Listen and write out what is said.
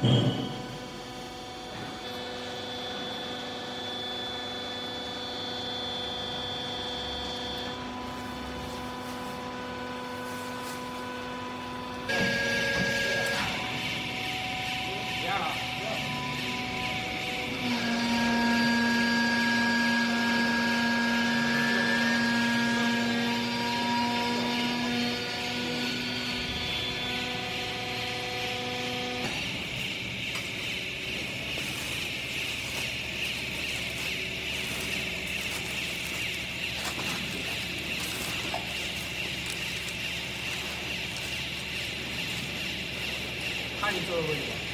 Mm-hmm. पाणी चोळवली